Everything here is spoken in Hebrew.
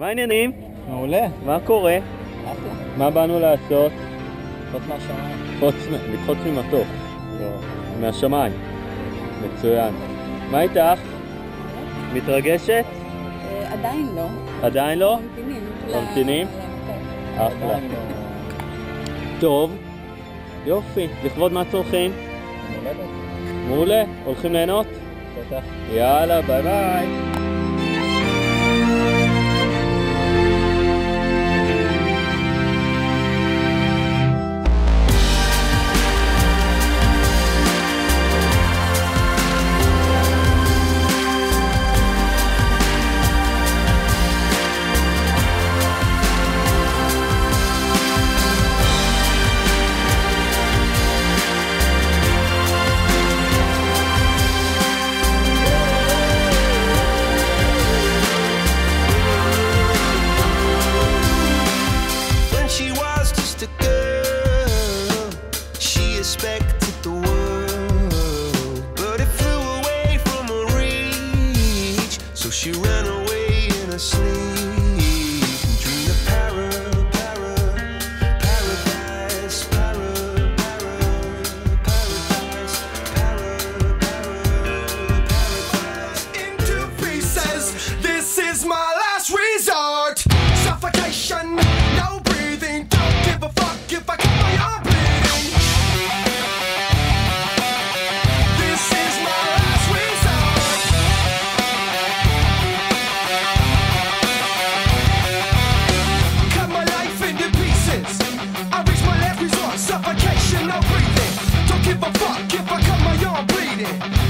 מה העניינים? מעולה. מה קורה? מה באנו לעשות? לקחות מהשמיים. לקחות ממתוק. לא, מהשמיים. מצוין. מה איתך? מתרגשת? אה, עדיין לא. עדיין לא? ממתינים. ממתינים? כן. אחלה. לא. טוב. יופי. לכבוד מה צורכים? מעולה. מעולה. הולכים ליהנות? בטח. יאללה, ביי ביי. to do. breathing. Don't give a fuck if I cut my arm bleeding.